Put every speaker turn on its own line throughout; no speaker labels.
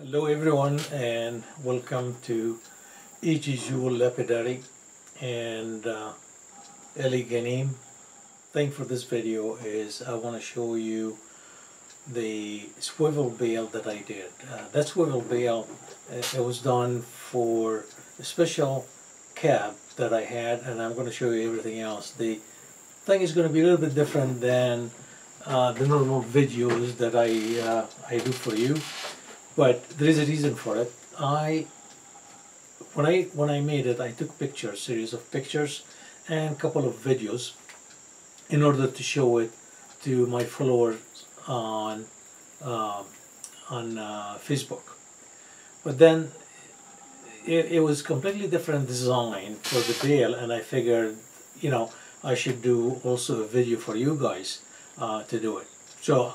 Hello everyone and welcome to. Jewel Lapidary and uh, Eli Ganim. Thing for this video is I want to show you the swivel bail that I did. Uh, that swivel bail uh, it was done for a special cab that I had and I'm going to show you everything else. The thing is going to be a little bit different than uh, the normal videos that I, uh, I do for you but there is a reason for it. I when I when I made it, I took pictures, series of pictures, and a couple of videos, in order to show it to my followers on uh, on uh, Facebook. But then it, it was completely different design for the bail, and I figured, you know, I should do also a video for you guys uh, to do it. So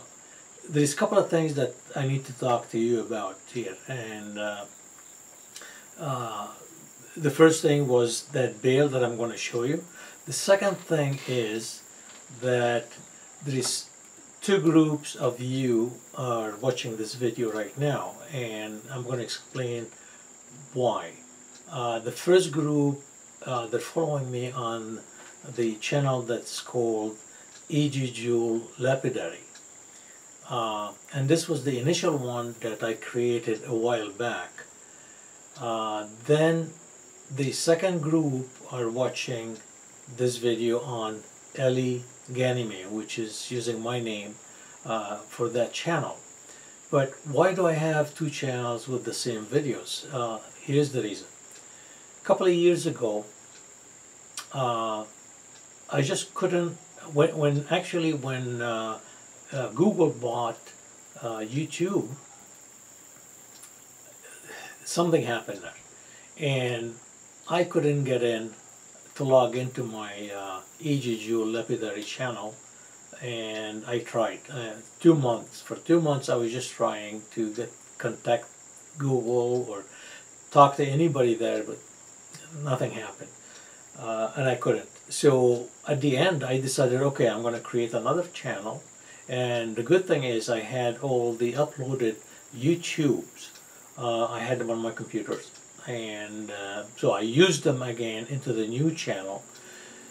there's a couple of things that I need to talk to you about here, and uh, uh, the first thing was that bail that I'm going to show you. The second thing is that there is two groups of you are watching this video right now, and I'm going to explain why. Uh, the first group, uh, they're following me on the channel that's called E.G. Jewel Lapidary uh, and this was the initial one that I created a while back. Uh, then the second group are watching this video on Eli Ganim, which is using my name uh, for that channel. But why do I have two channels with the same videos? Uh, here's the reason. A couple of years ago, uh, I just couldn't, when, when actually when uh, Google bought uh, YouTube, something happened there. And I couldn't get in to log into my uh, E.G. Jewel Lapidary channel. And I tried uh, two months. For two months, I was just trying to get contact Google or talk to anybody there, but nothing happened. Uh, and I couldn't. So at the end, I decided, okay, I'm going to create another channel and the good thing is I had all the uploaded YouTubes. Uh, I had them on my computers. And uh, so I used them again into the new channel.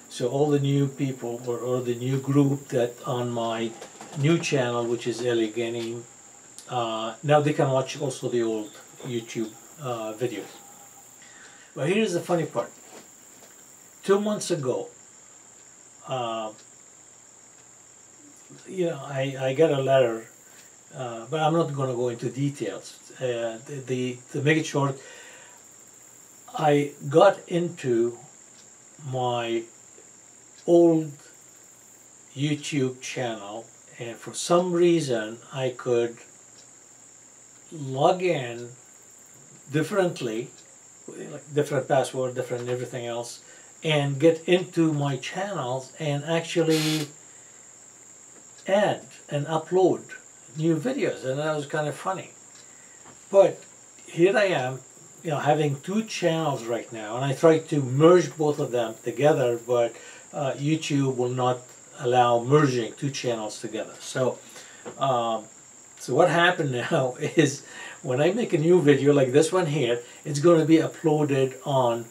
So all the new people or, or the new group that on my new channel, which is Ganim, uh, now they can watch also the old YouTube uh, videos. But here's the funny part. Two months ago, uh, you know, I, I got a letter, uh, but I'm not going to go into details. Uh, the, the, to make it short, I got into my old YouTube channel, and for some reason, I could log in differently, like different password, different everything else, and get into my channels and actually add and upload new videos and that was kind of funny. But here I am you know having two channels right now and I tried to merge both of them together but uh, YouTube will not allow merging two channels together. So um, so what happened now is when I make a new video like this one here it's going to be uploaded on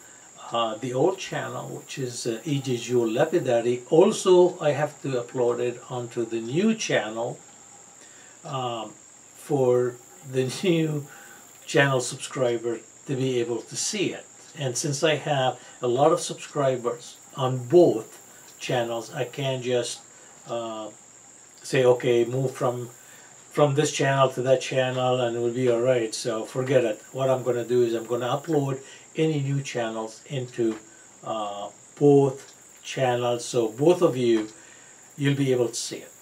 uh, the old channel, which is uh. Jewel Lapidary. Also, I have to upload it onto the new channel um, for the new channel subscriber to be able to see it. And since I have a lot of subscribers on both channels, I can't just uh, say, okay, move from from this channel to that channel and it will be alright. So forget it. What I'm going to do is I'm going to upload any new channels into uh, both channels. So both of you you'll be able to see it.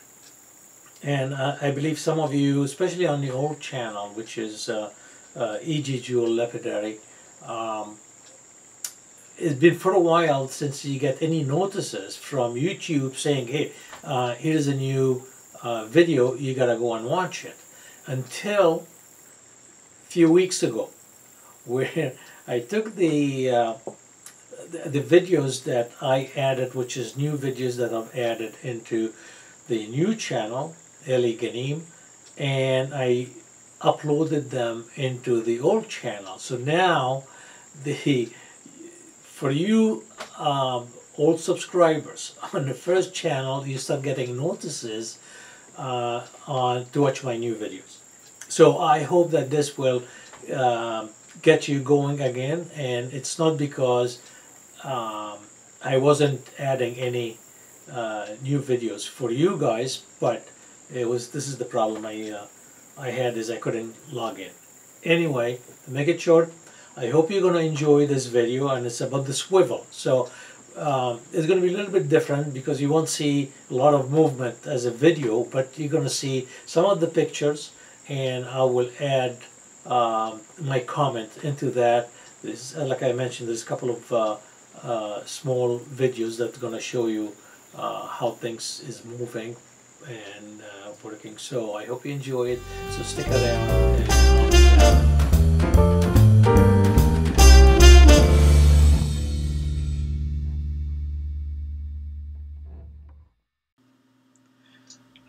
And uh, I believe some of you especially on the old channel which is uh, uh E.G. Jewel Lapidary um, it's been for a while since you get any notices from YouTube saying hey uh, here's a new uh, video. You gotta go and watch it. Until a few weeks ago where I took the, uh, the videos that I added, which is new videos that I've added into the new channel, Eli Ganim, and I uploaded them into the old channel. So now the for you um, old subscribers on the first channel, you start getting notices uh, on to watch my new videos. So I hope that this will uh, get you going again, and it's not because um, I wasn't adding any uh, new videos for you guys, but it was this is the problem I uh, I had is I couldn't log in. Anyway, to make it short, I hope you're going to enjoy this video, and it's about the swivel. So um, it's going to be a little bit different because you won't see a lot of movement as a video, but you're going to see some of the pictures, and I will add um, my comment into that. This, like I mentioned, there's a couple of uh, uh, small videos that's going to show you uh, how things is moving and uh, working. So I hope you enjoy it. So stick around.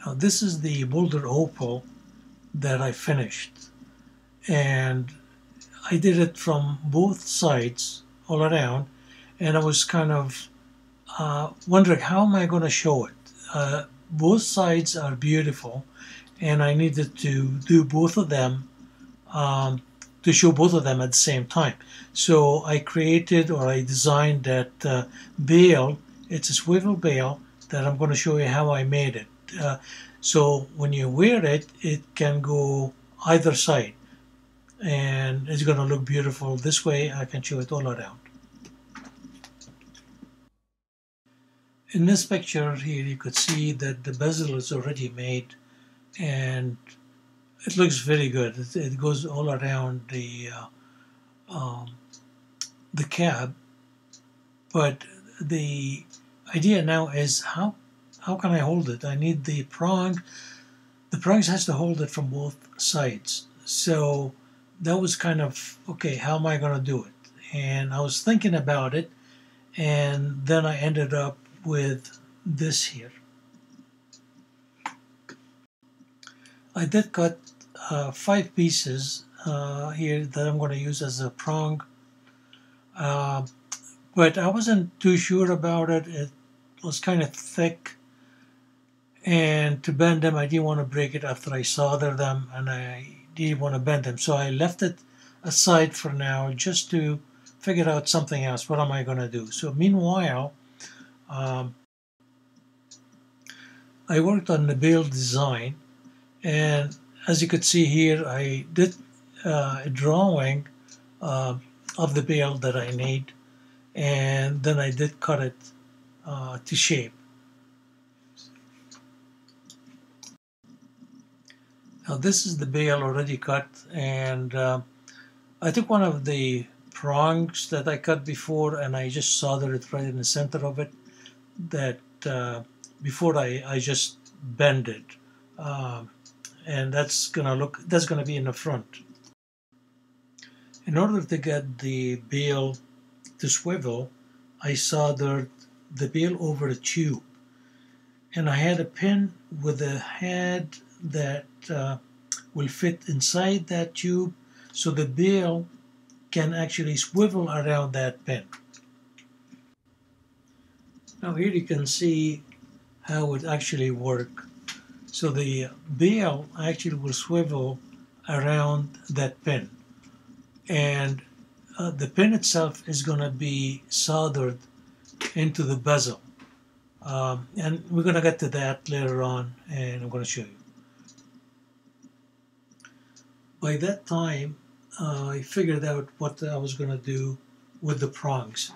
Now this is the Boulder Opal that I finished and I did it from both sides all around and I was kind of uh, wondering how am I going to show it. Uh, both sides are beautiful and I needed to do both of them um, to show both of them at the same time. So I created or I designed that uh, bail. It's a swivel bail that I'm going to show you how I made it. Uh, so when you wear it, it can go either side and it's going to look beautiful. This way I can show it all around. In this picture here you could see that the bezel is already made and it looks very good. It, it goes all around the uh, um, the cab but the idea now is how how can I hold it? I need the prong. The prongs has to hold it from both sides. So that was kind of okay. How am I going to do it? And I was thinking about it, and then I ended up with this here. I did cut uh, five pieces uh, here that I'm going to use as a prong. Uh, but I wasn't too sure about it. It was kind of thick. And to bend them, I didn't want to break it after I solder them, and I want to bend them. So I left it aside for now just to figure out something else. What am I going to do? So meanwhile, um, I worked on the bail design and as you could see here I did uh, a drawing uh, of the bail that I need and then I did cut it uh, to shape. Now this is the bail already cut and uh, I took one of the prongs that I cut before and I just soldered it right in the center of it that uh, before I, I just bend it. Uh, and that's gonna look that's gonna be in the front. In order to get the bail to swivel I soldered the bail over a tube and I had a pin with a head that uh, will fit inside that tube so the bail can actually swivel around that pin. Now here you can see how it actually works. So the bail actually will swivel around that pin and uh, the pin itself is going to be soldered into the bezel. Um, and we're going to get to that later on and I'm going to show you. By that time, uh, I figured out what I was going to do with the prongs.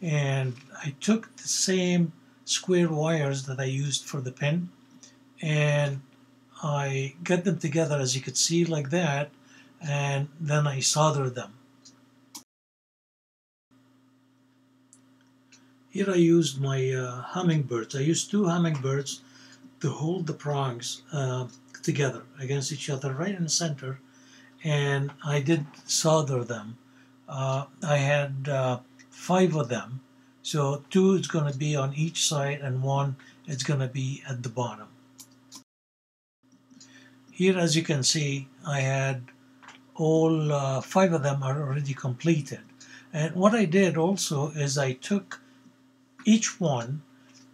And I took the same square wires that I used for the pin and I got them together as you could see like that and then I soldered them. Here I used my uh, hummingbirds. I used two hummingbirds to hold the prongs uh, together against each other right in the center and I did solder them. Uh, I had uh, five of them, so two is going to be on each side and one is going to be at the bottom. here as you can see I had all uh, five of them are already completed and what I did also is I took each one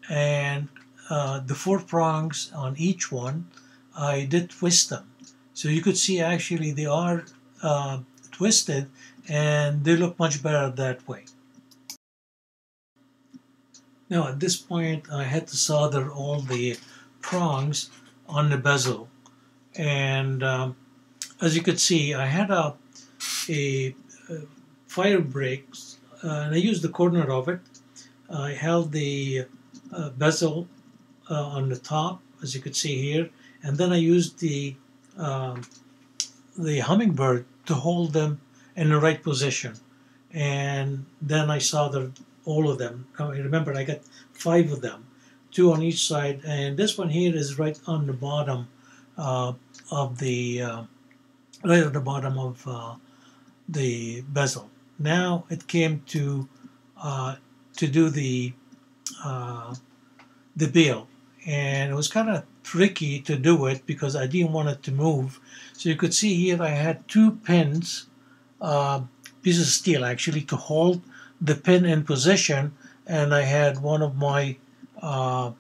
and uh, the four prongs on each one I did twist them so you could see actually they are uh, twisted and they look much better that way. Now at this point I had to solder all the prongs on the bezel. And um, as you could see I had a, a, fire break uh, and I used the corner of it. I held the uh, bezel uh, on the top as you could see here. And then I used the um, the hummingbird to hold them in the right position. And then I saw soldered all of them. Remember I got five of them two on each side. And this one here is right on the bottom uh, of the uh, right at the bottom of uh, the bezel. Now it came to uh, to do the uh, the bill. And it was kind of tricky to do it because I didn't want it to move. So you could see here I had two pins uh, pieces of steel actually to hold the pin in position. And I had one of my uh,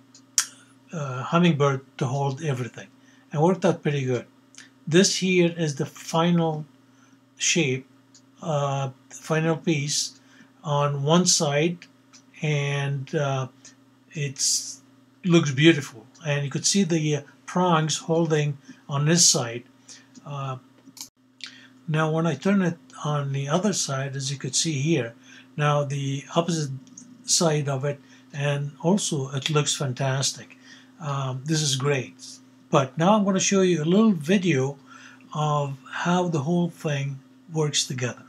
uh, hummingbird to hold everything. And worked out pretty good. This here is the final shape uh, final piece on one side. And uh, it's looks beautiful and you could see the uh, prongs holding on this side. Uh, now when I turn it on the other side as you could see here now the opposite side of it and also it looks fantastic. Um, this is great. But now I'm going to show you a little video of how the whole thing works together